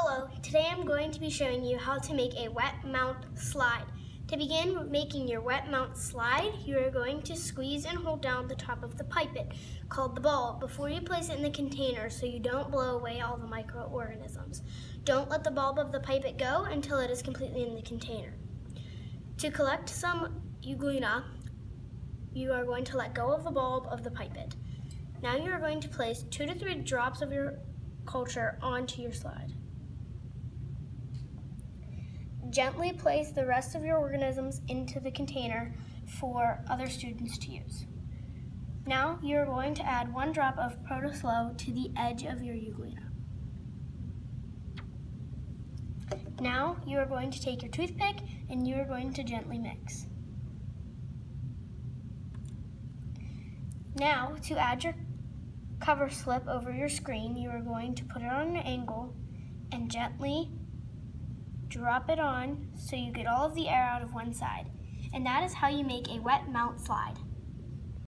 Hello, today I'm going to be showing you how to make a wet mount slide. To begin making your wet mount slide, you are going to squeeze and hold down the top of the pipette, called the bulb, before you place it in the container so you don't blow away all the microorganisms. Don't let the bulb of the pipette go until it is completely in the container. To collect some euglena, you are going to let go of the bulb of the pipette. Now you are going to place two to three drops of your culture onto your slide. Gently place the rest of your organisms into the container for other students to use. Now you're going to add one drop of Protoslo to the edge of your euglena. Now you are going to take your toothpick and you are going to gently mix. Now to add your cover slip over your screen, you are going to put it on an angle and gently drop it on so you get all of the air out of one side. And that is how you make a wet mount slide.